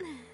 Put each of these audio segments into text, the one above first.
Yeah.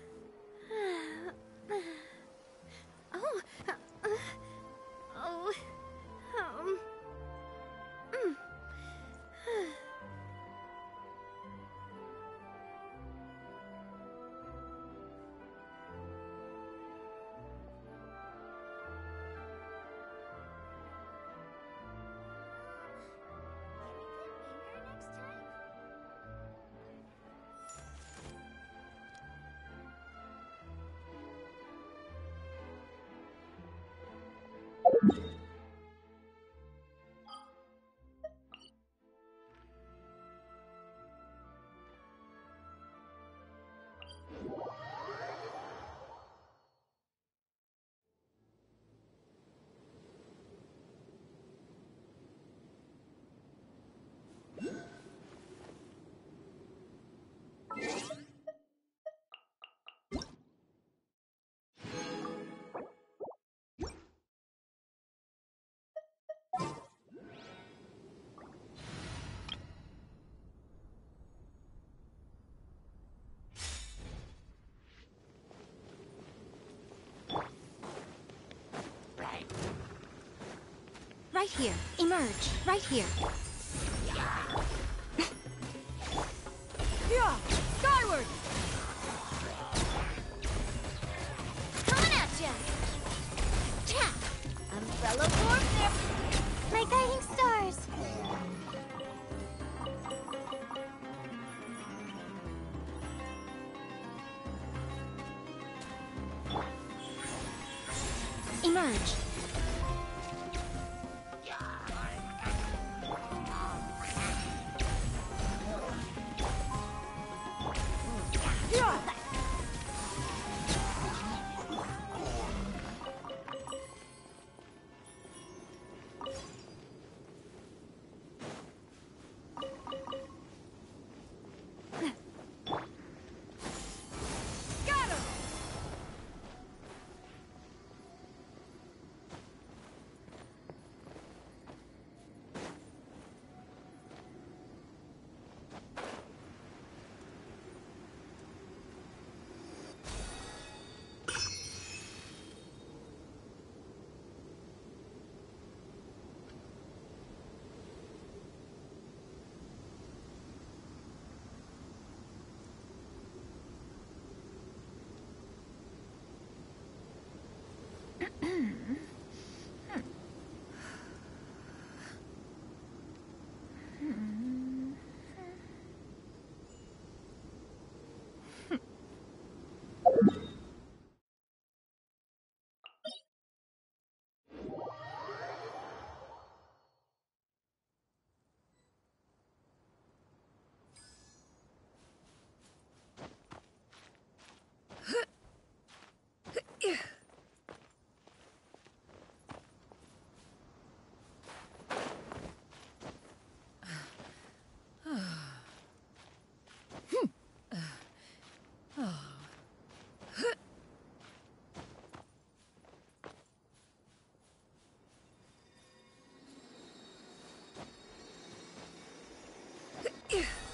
Right here. Emerge. Right here. Yeah! Skyward! Coming at ya! Tap! Umbrella warfare! My guiding stars! Emerge. Yeah! Yeah.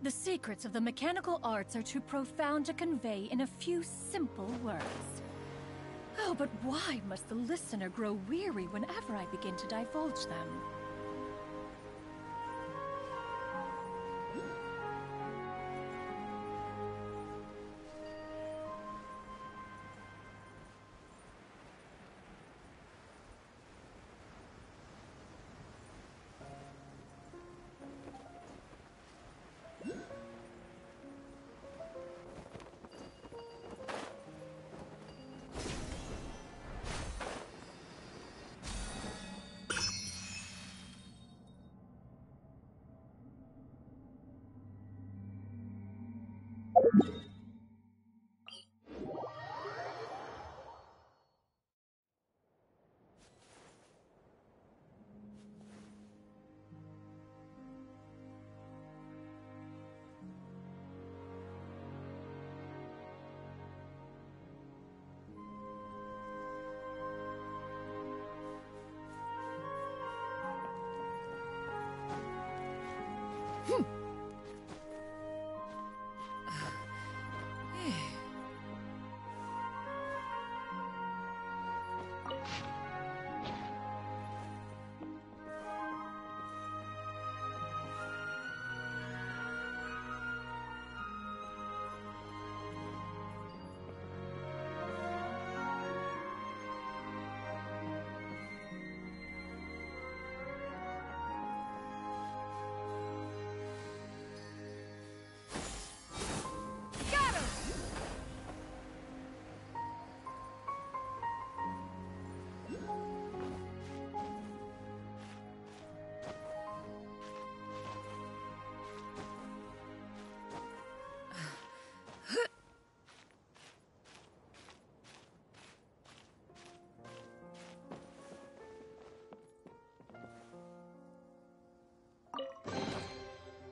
The secrets of the mechanical arts are too profound to convey in a few simple words. Oh, but why must the listener grow weary whenever I begin to divulge them?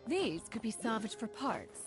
These could be salvaged for parts.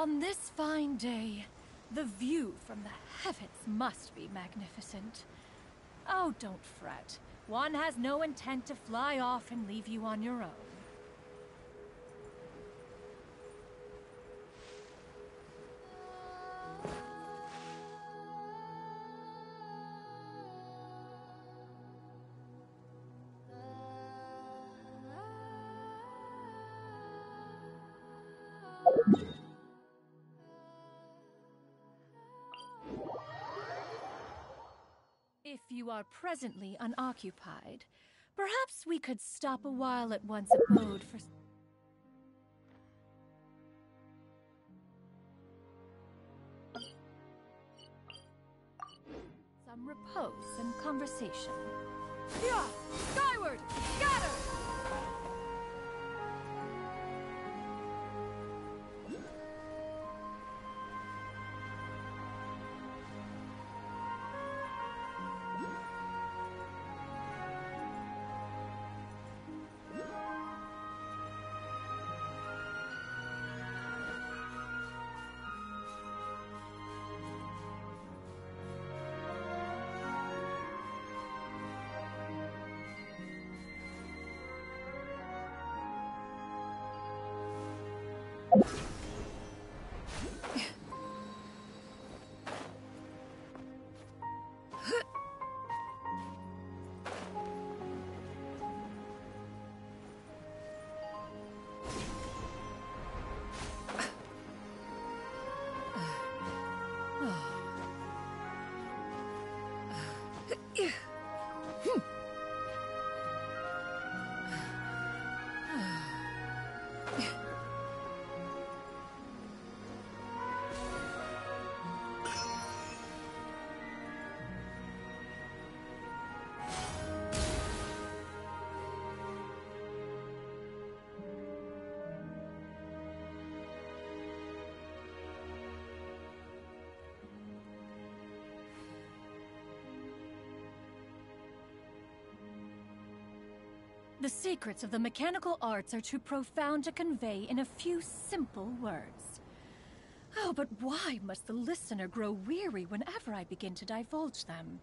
On this fine day, The view from the heavens must be magnificent. Oh, don't fret. One has no intent to fly off and leave you on your own. Presently unoccupied, perhaps we could stop a while at one's abode for. Some repose and conversation. Yeah! The secrets of the mechanical arts are too profound to convey in a few simple words. Oh, but why must the listener grow weary whenever I begin to divulge them?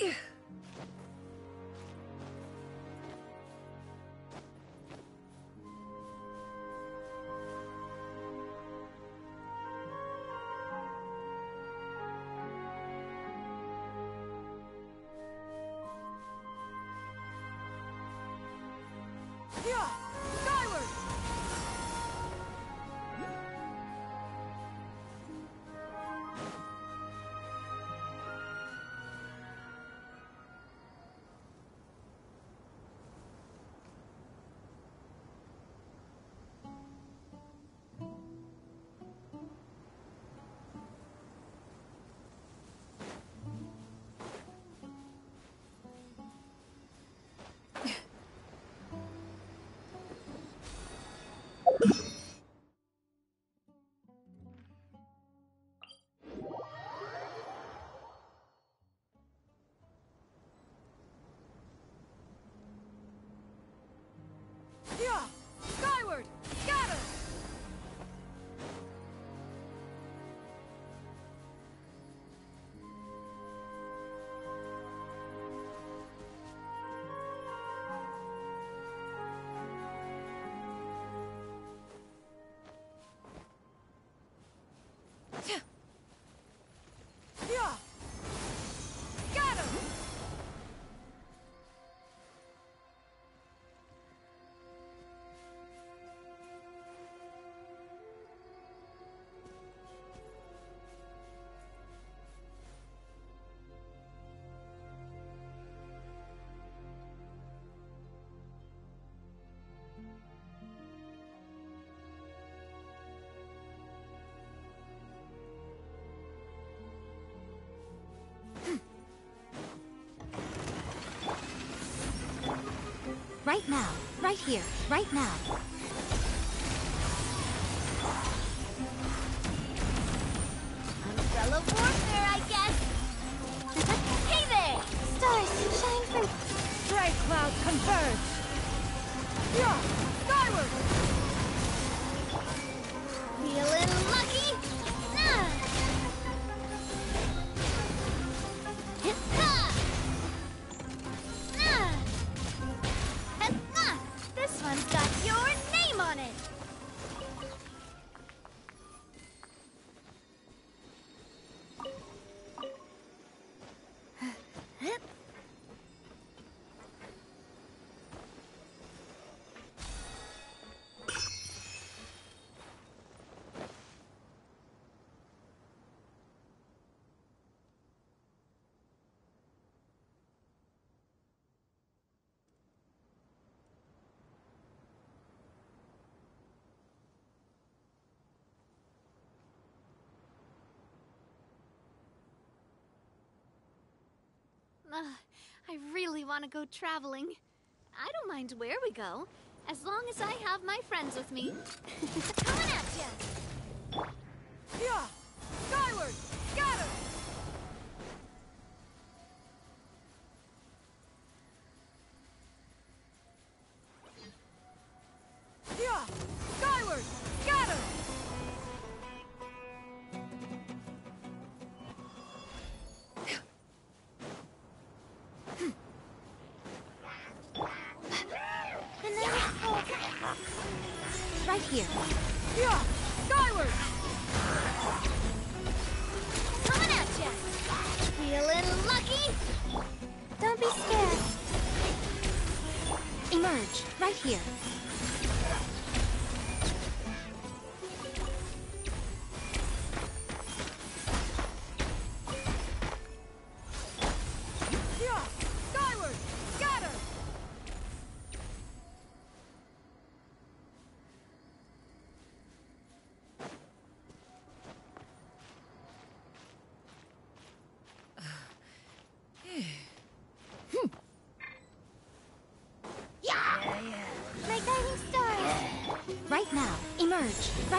Yeah! Yeah! Skyward! Scatter! Right now. Right here. Right now. Umbrella warfare, I guess. hey there! Stars, shine for Stray clouds converge! Yeah! Skyward! Ugh, I really want to go traveling. I don't mind where we go, as long as I have my friends with me. Coming at ya! Yeah! Skyward! Here.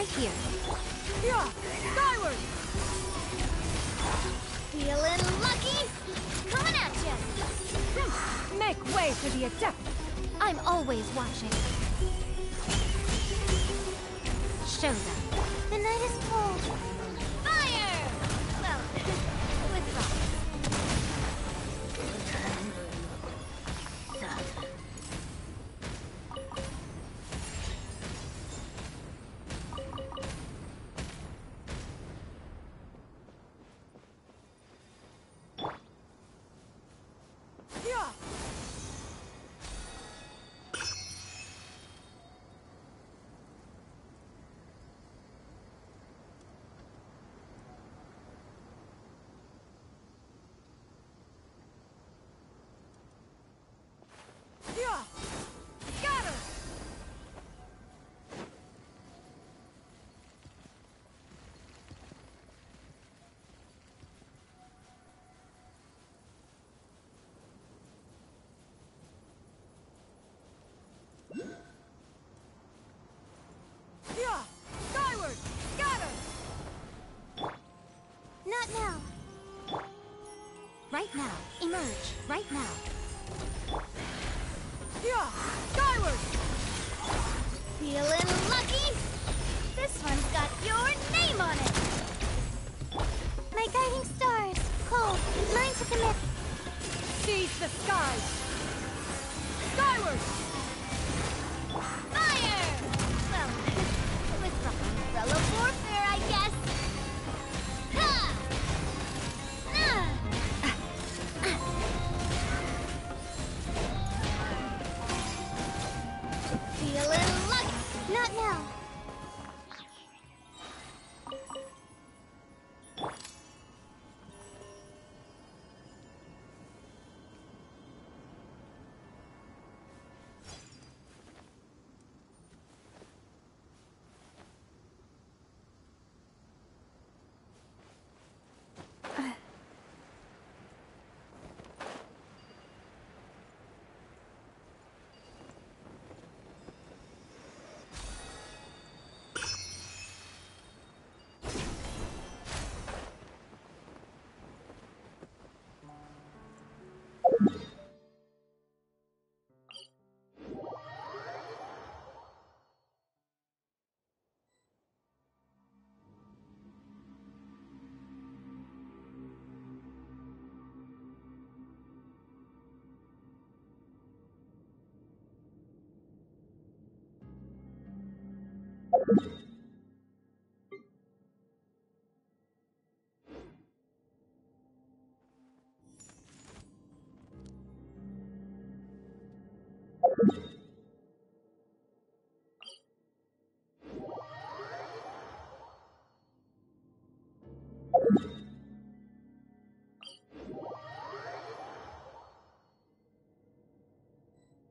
Right here. Right now. Emerge. Right now. Yeah! Skyward! Feeling lucky? This one's got your name on it. My guiding stars. Cold. Mine to commit. Seize the skies! Not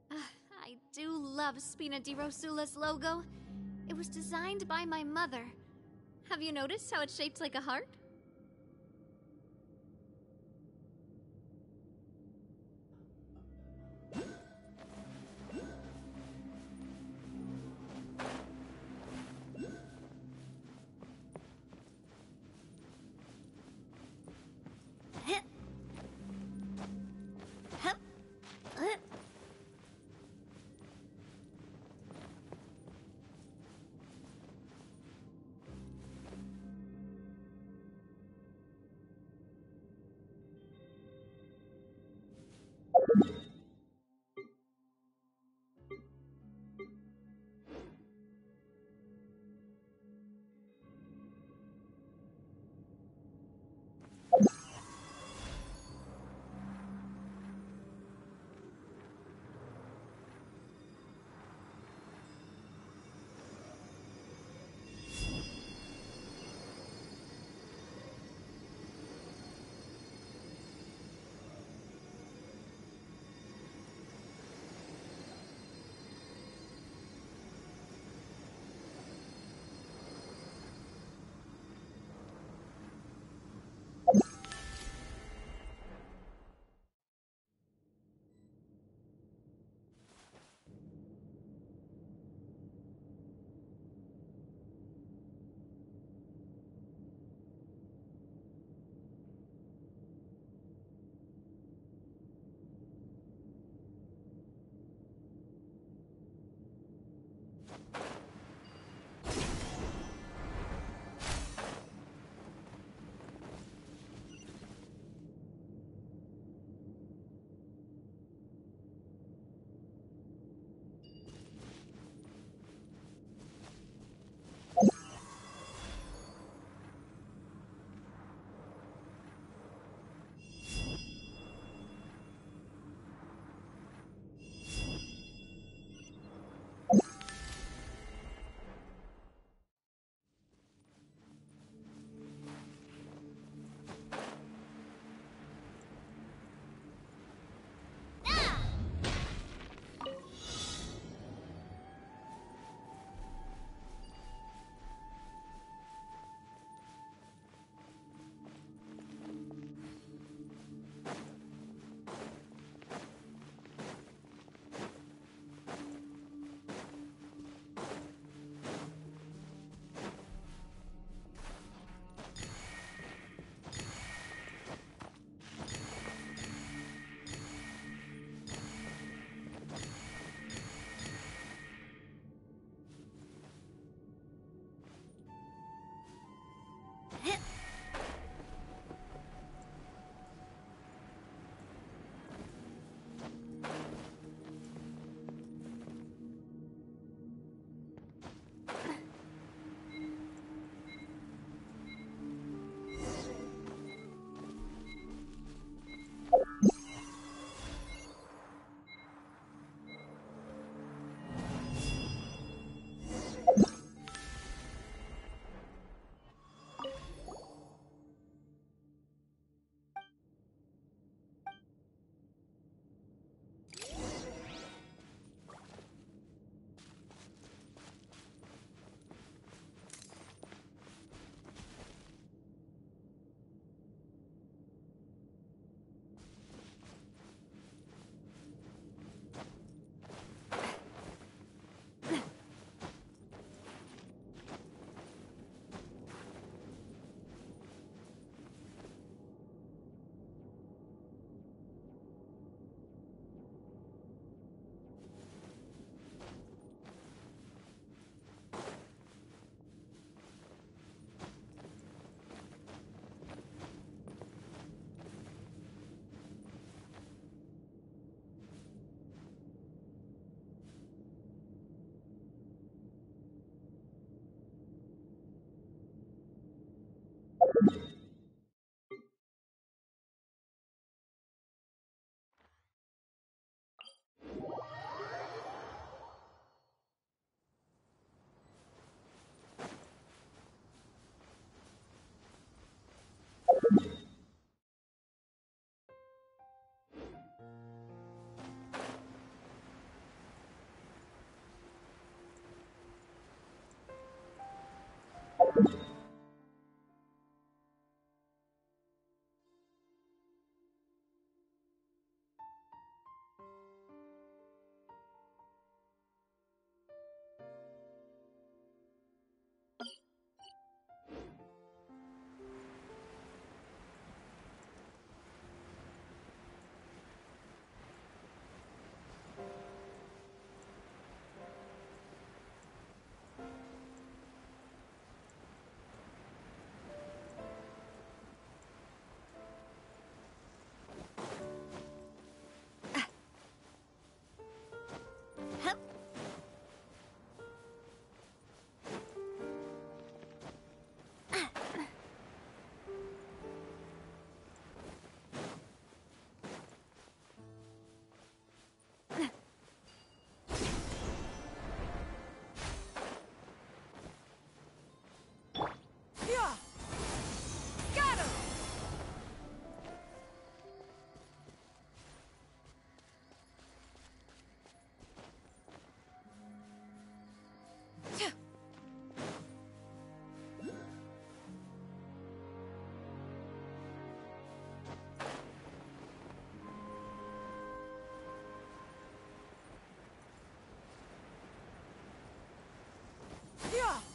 Ah, I do love Spina di Rosula's logo. Was designed by my mother. Have you noticed how it's shaped like a heart? Yeah!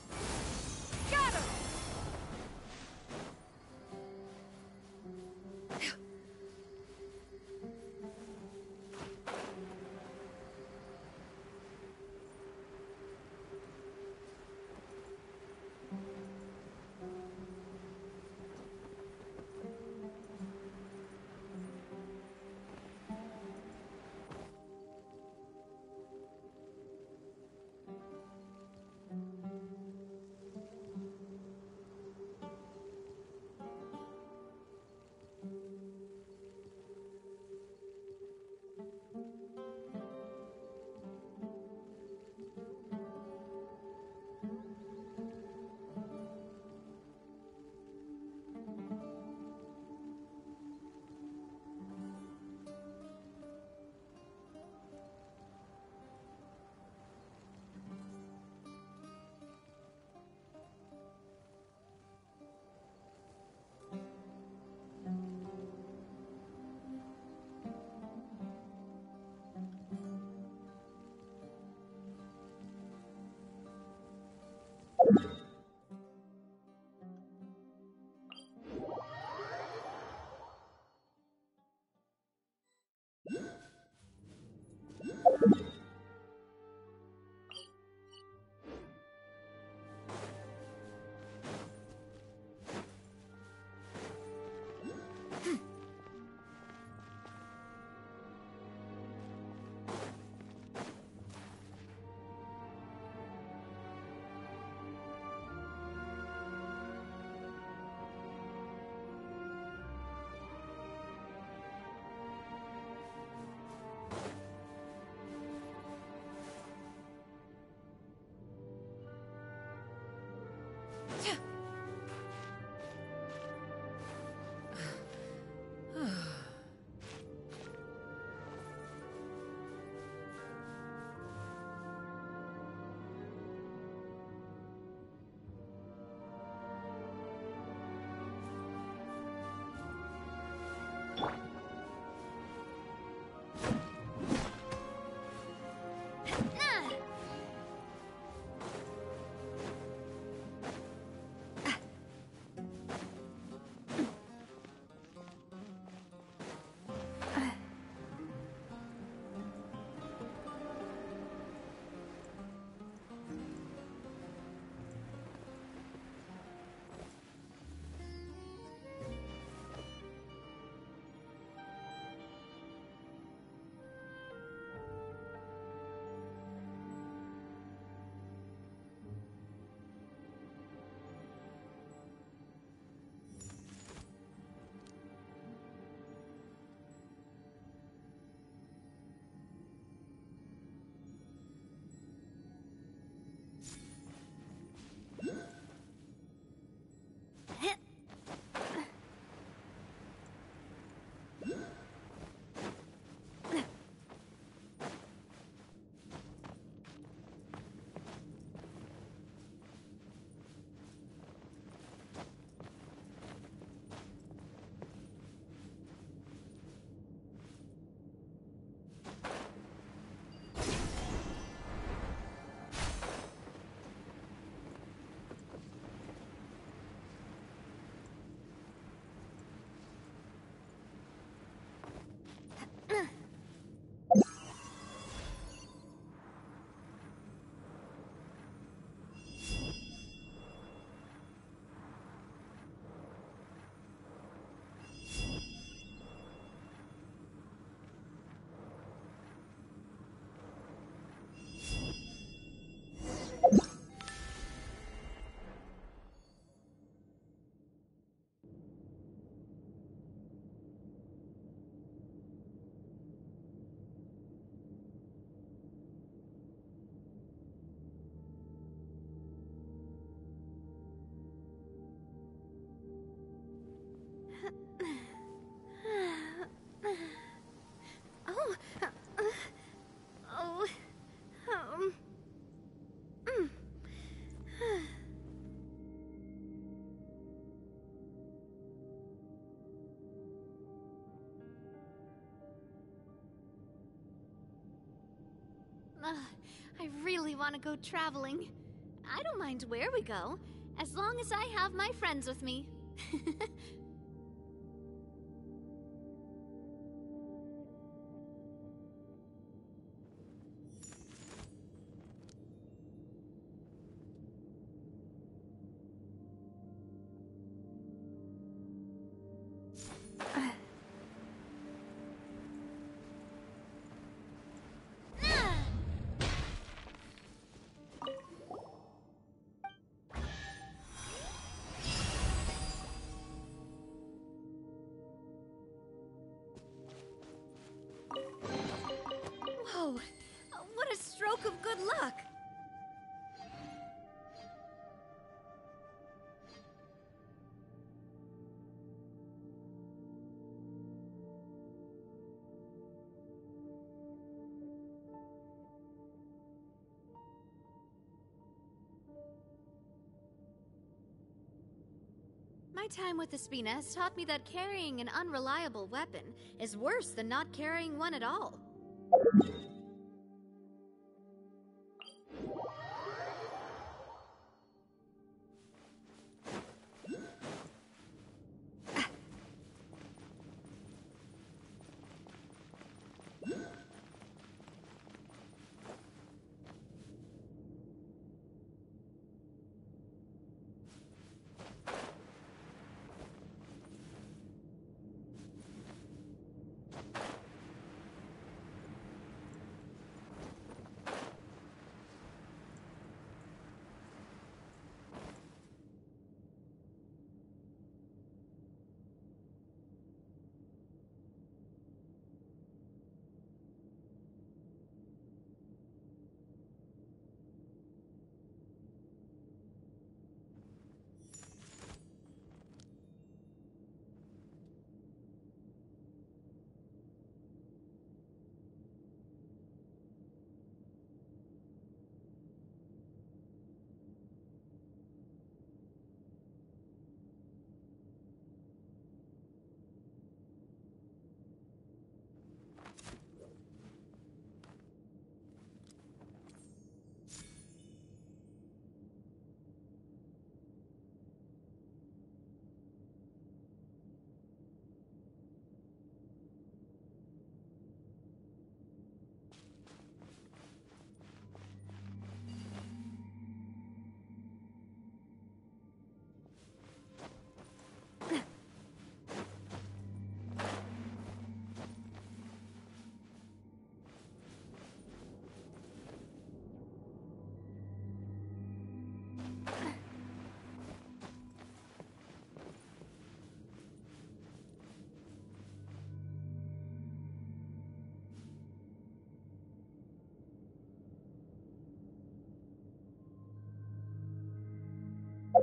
切 Oh. oh. Um. I really want to go traveling. I don't mind where we go, as long as I have my friends with me. Whoa! What a stroke of good luck! My time with Espina has taught me that carrying an unreliable weapon is worse than not carrying one at all.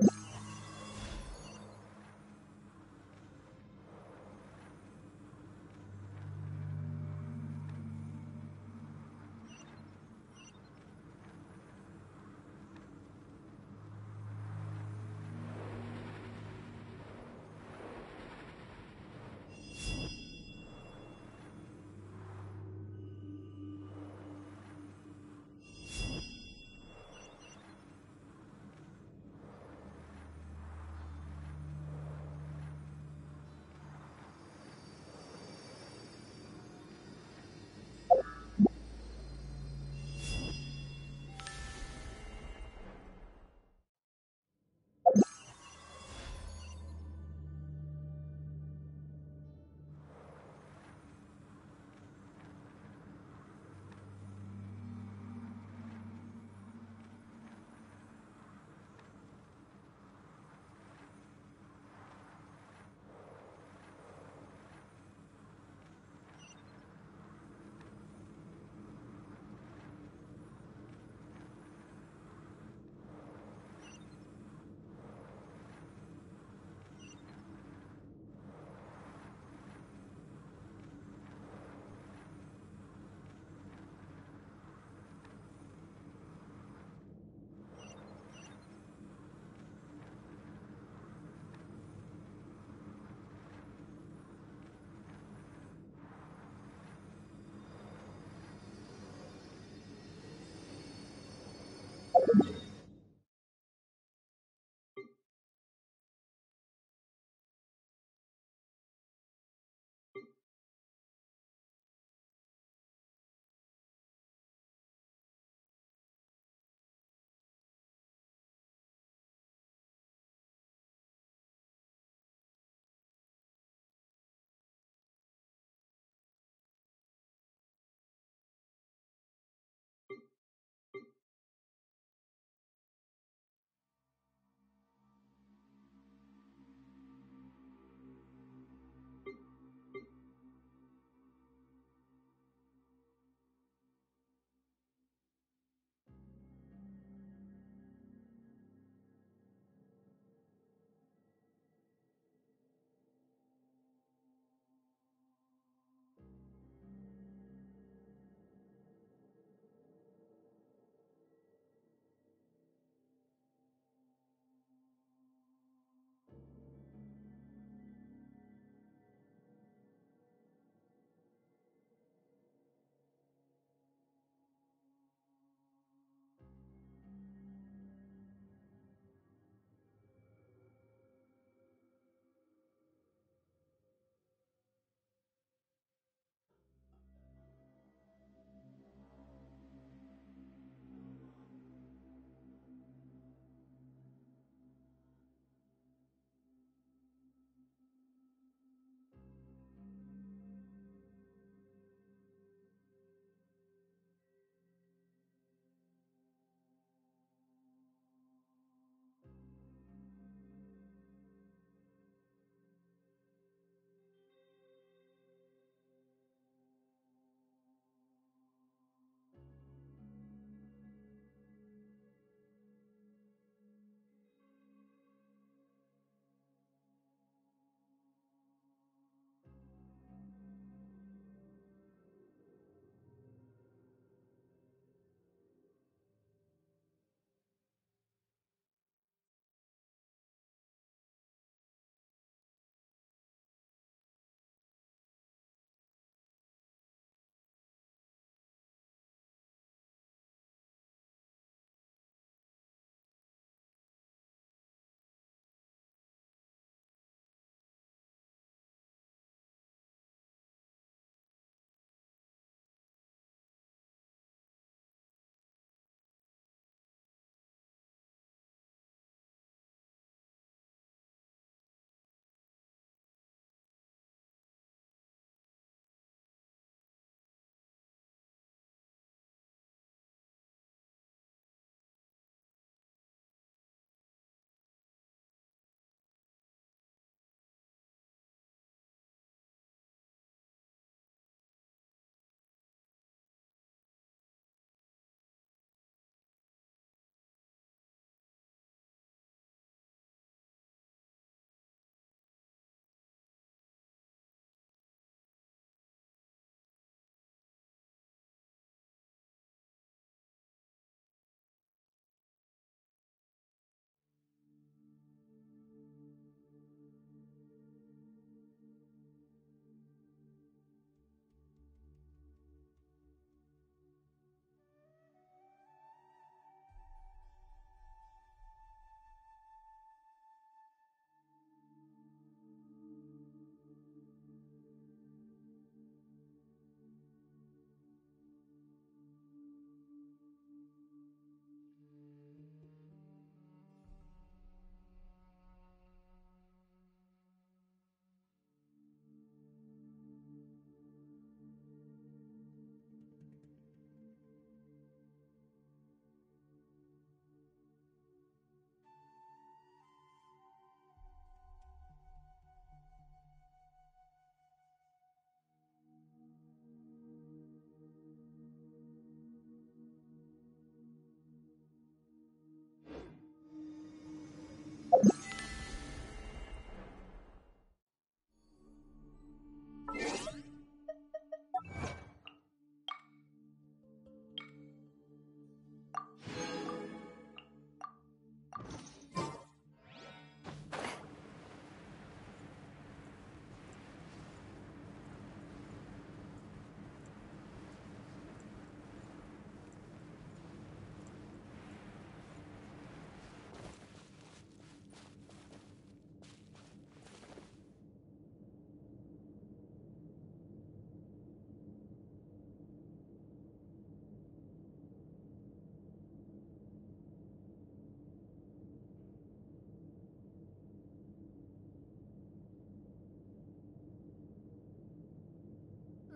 you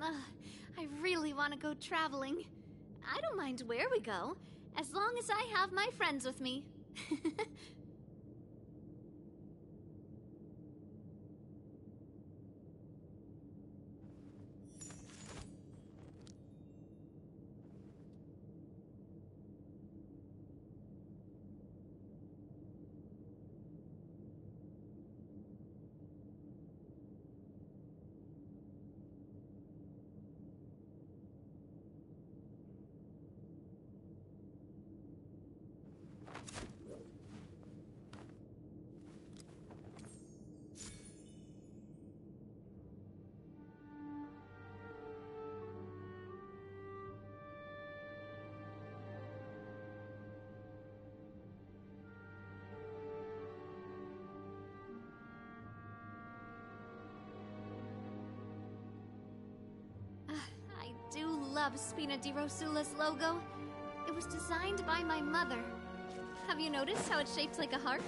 I really want to go traveling. I don't mind where we go, as long as I have my friends with me. Love Spina di Rosula's logo. It was designed by my mother. Have you noticed how it's shaped like a heart?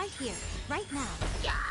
Right here, right now. Skyward!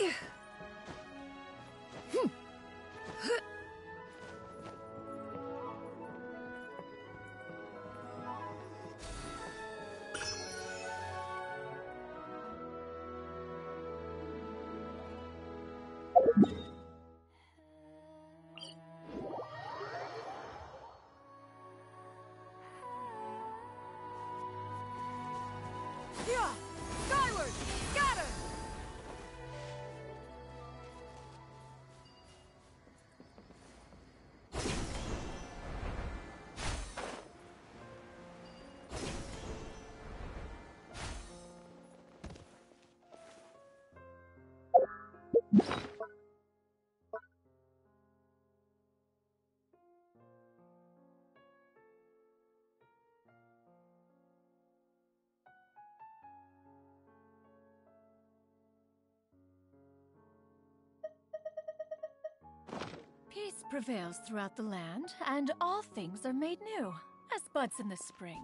Yeah! Skyward! Peace prevails throughout the land, and all things are made new, as buds in the spring.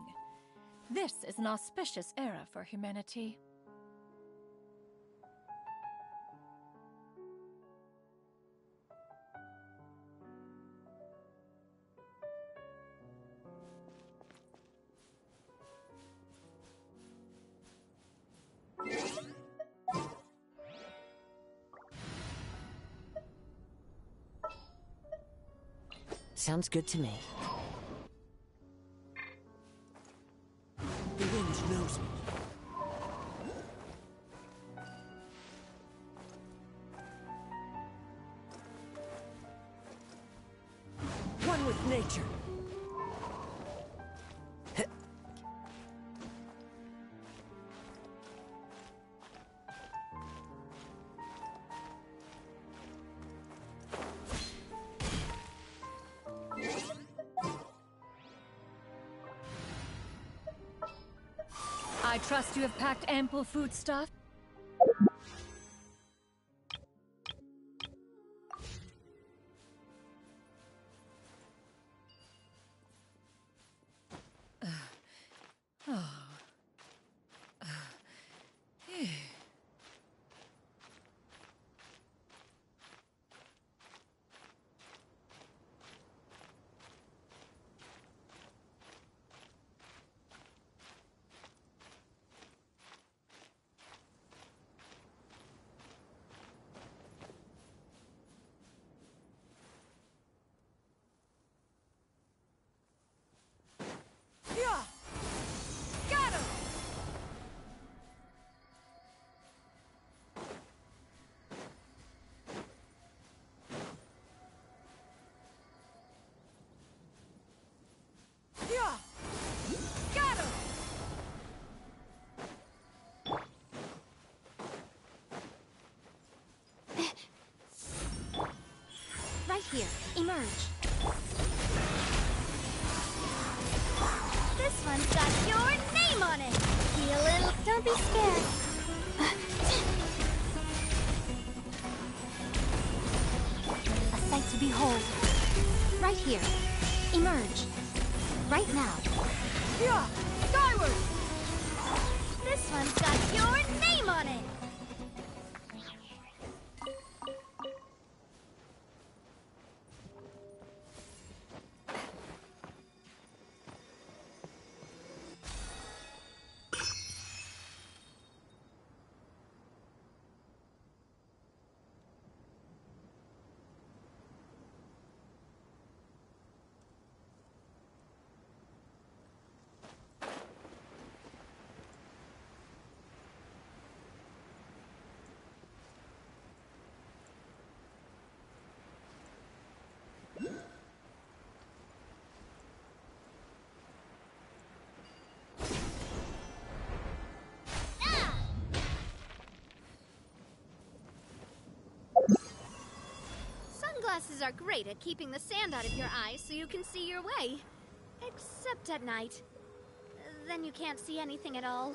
This is an auspicious era for humanity. Sounds good to me. You have packed ample foodstuff? Sunglasses are great at keeping the sand out of your eyes so you can see your way. Except at night. Then you can't see anything at all.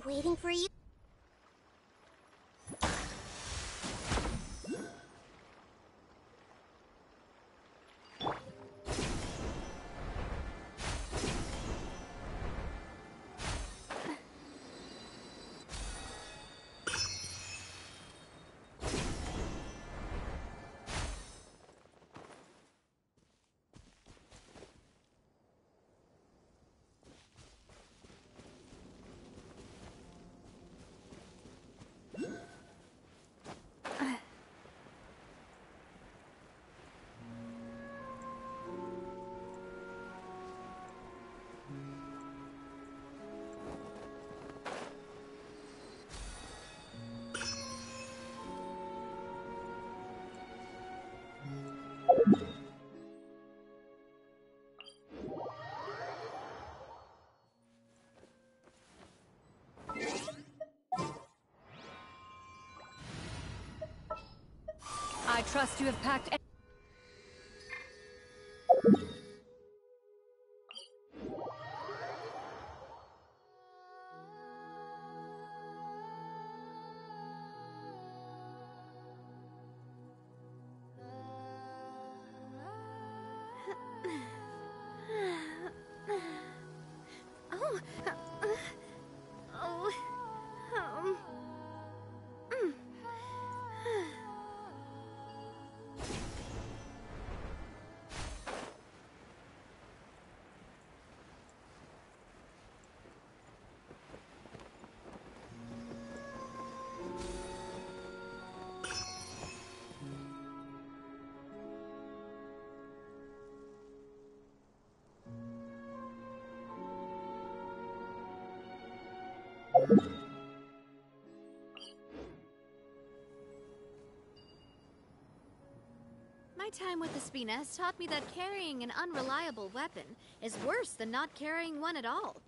been waiting for you? I trust you have packed. oh. My time with the Spina has taught me that carrying an unreliable weapon is worse than not carrying one at all.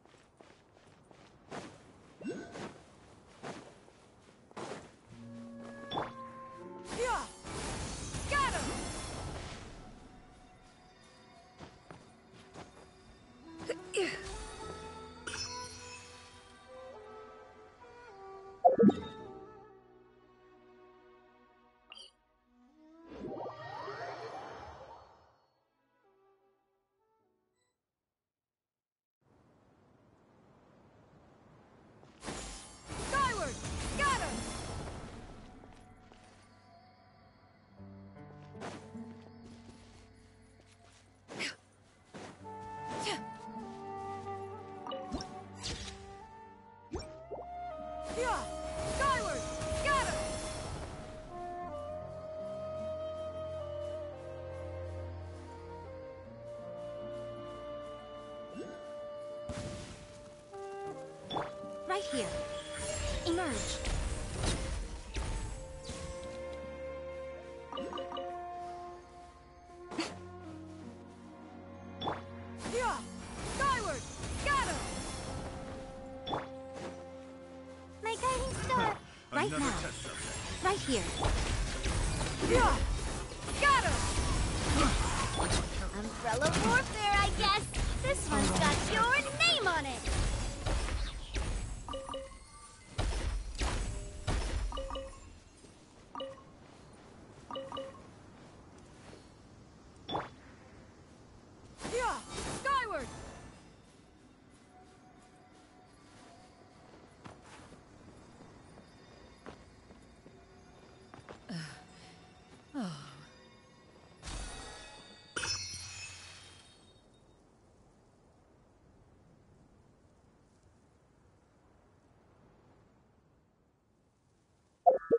Right here. Emerge.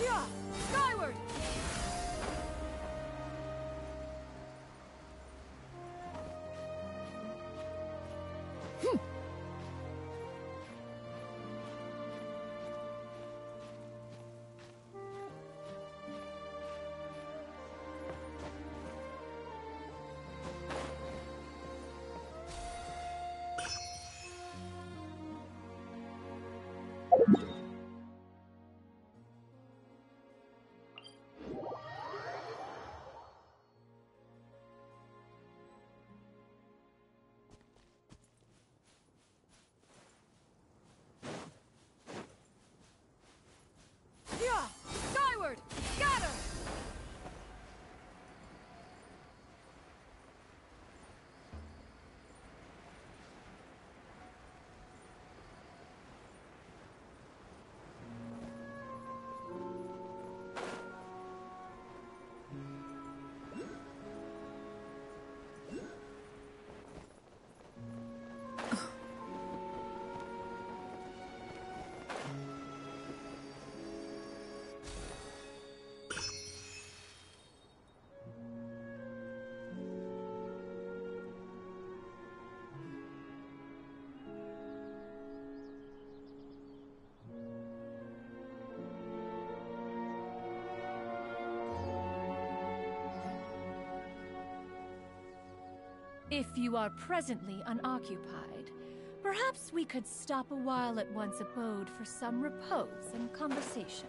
Skyward! Skyward! If you are presently unoccupied, perhaps we could stop a while at one's abode for some repose and conversation.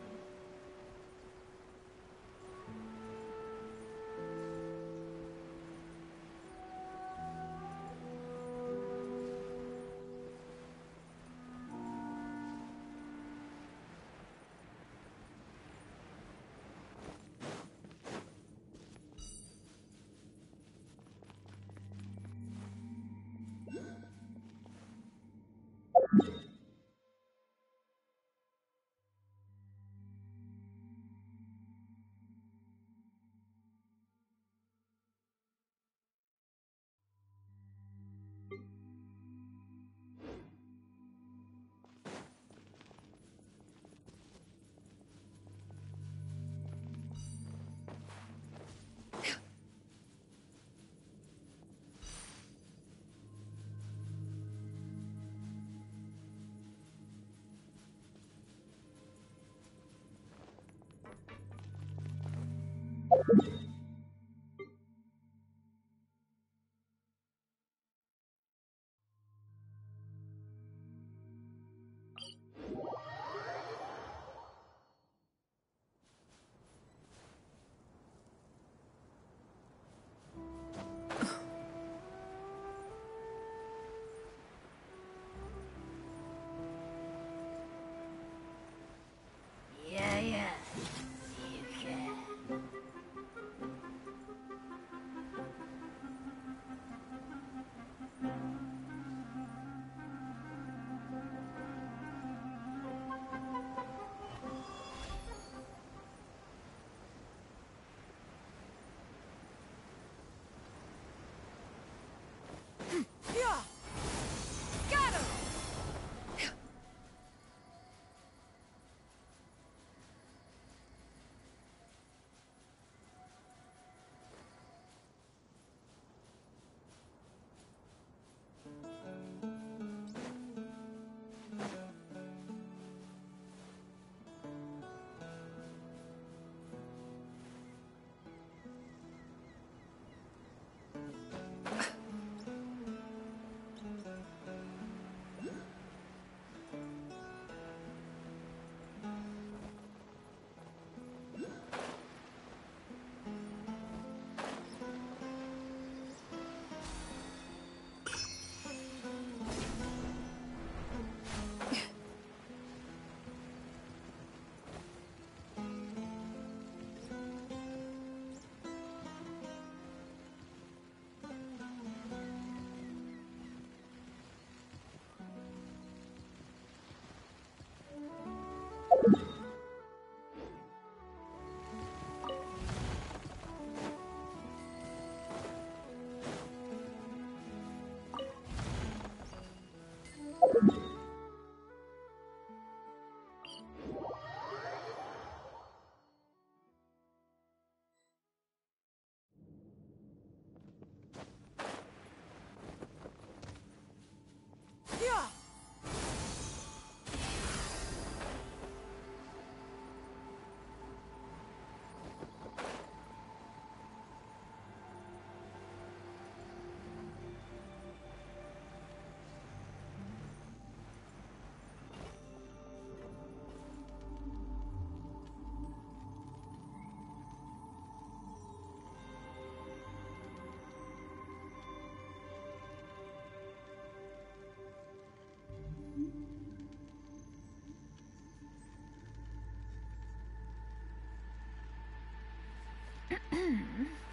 Yeah. Now.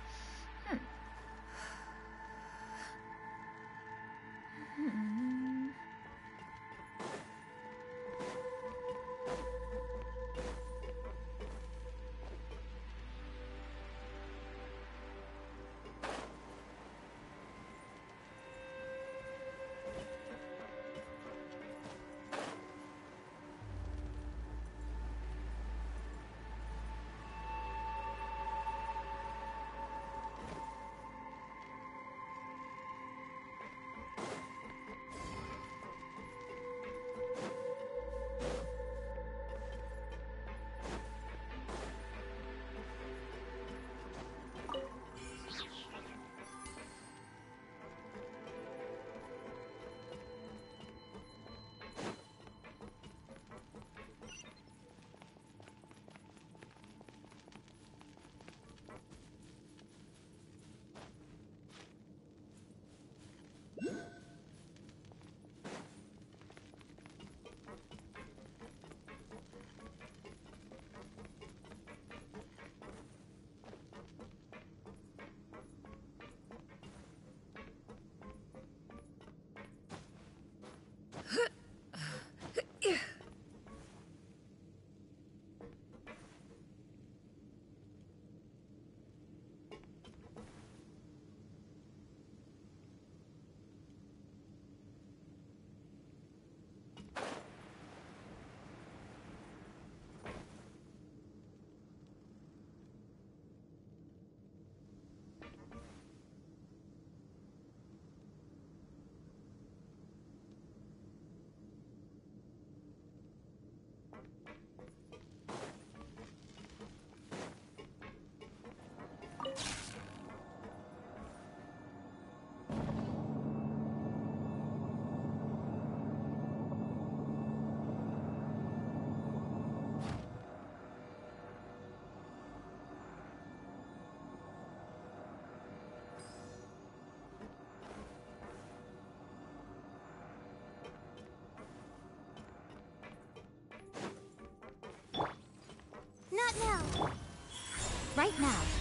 Right now.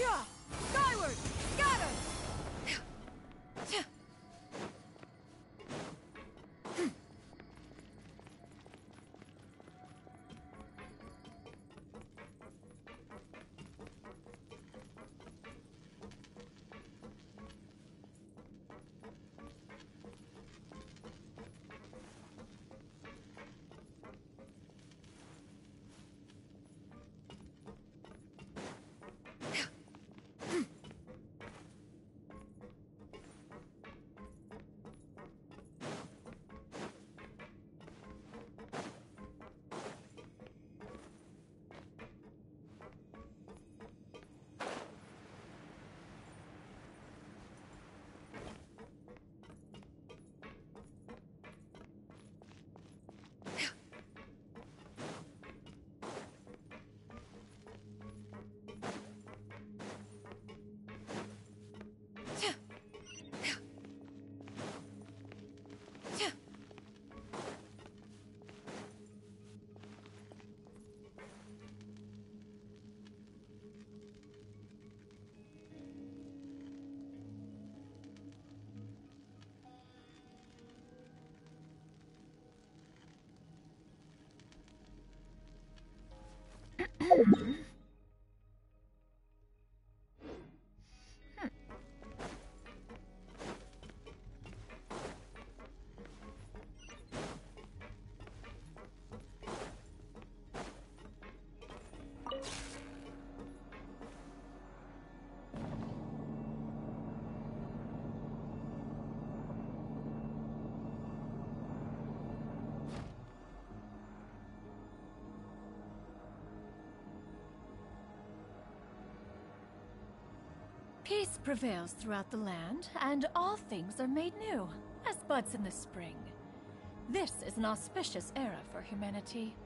Skyward! Peace prevails throughout the land, and all things are made new, as buds in the spring. This is an auspicious era for humanity.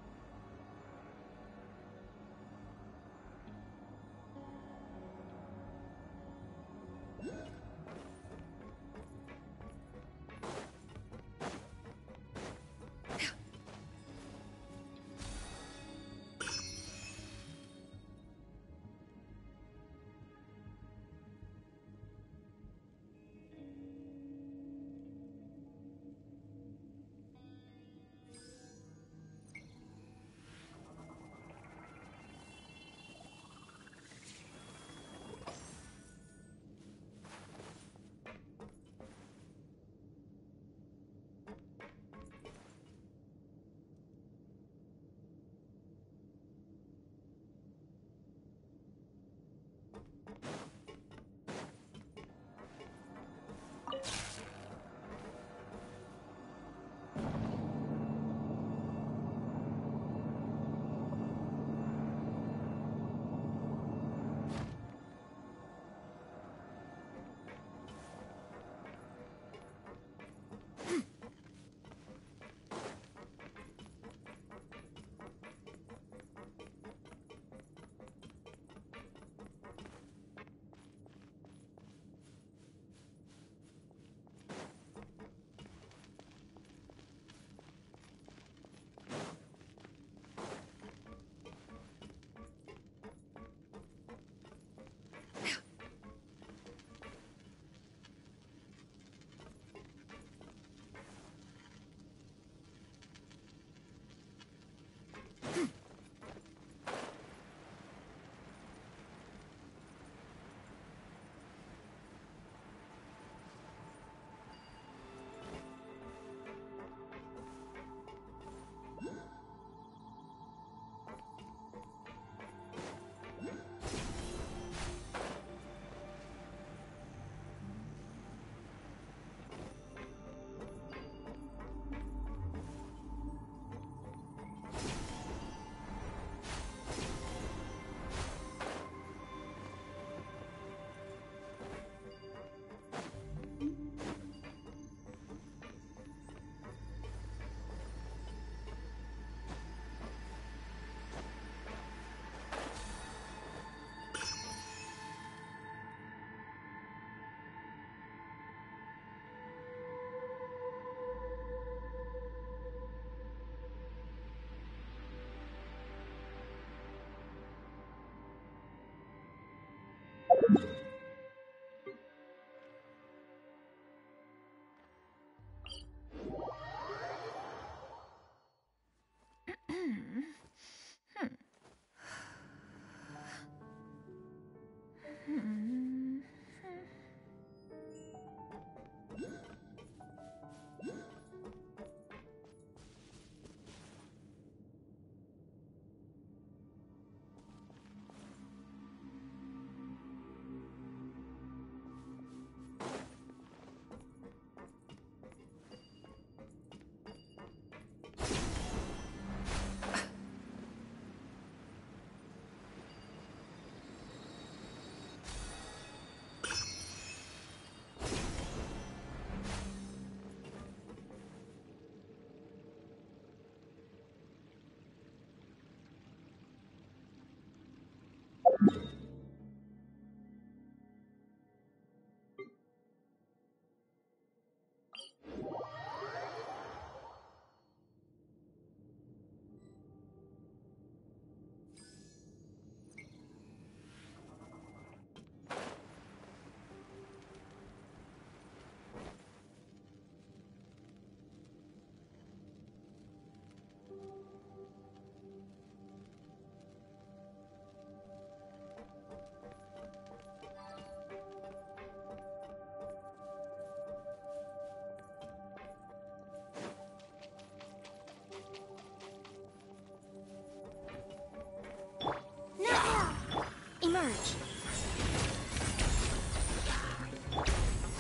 Surge!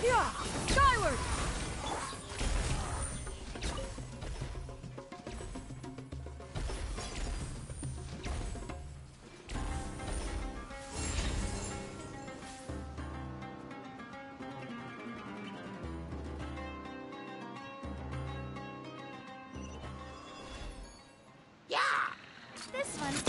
Yeah! Skyward! This one's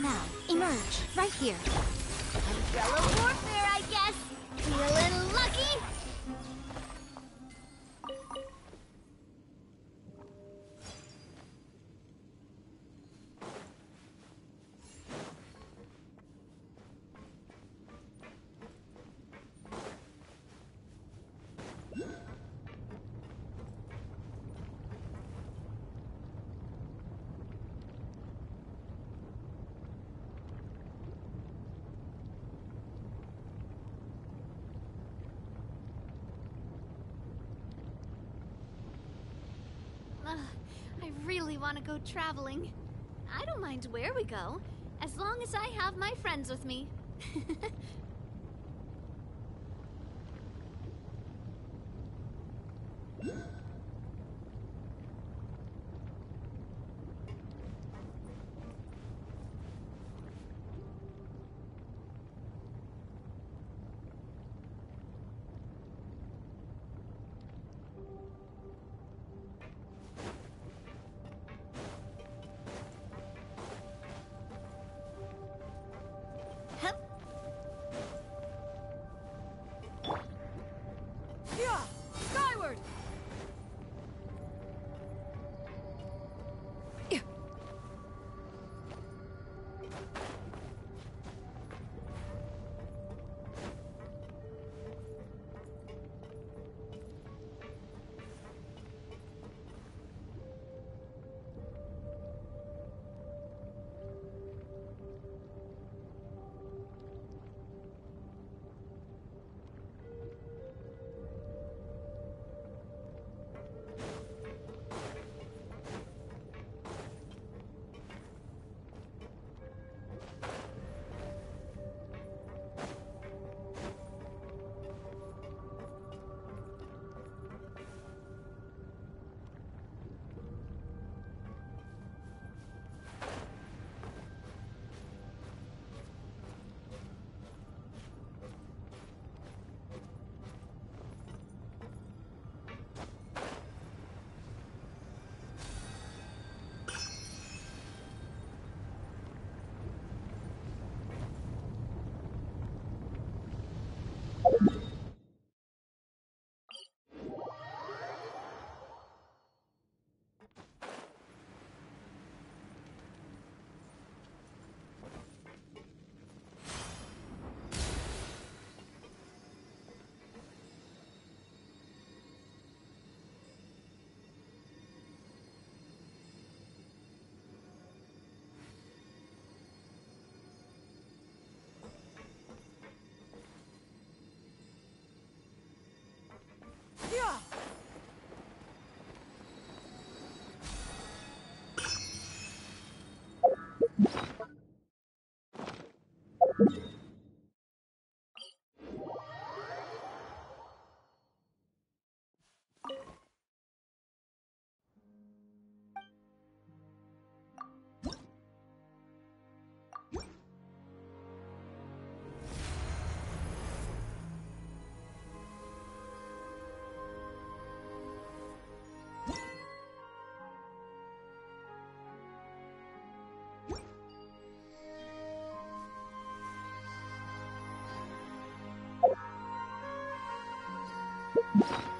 now, emerge, right here. Umbrella warfare, I guess. Feeling lucky? Ugh, I really want to go traveling. I don't mind where we go, as long as I have my friends with me. you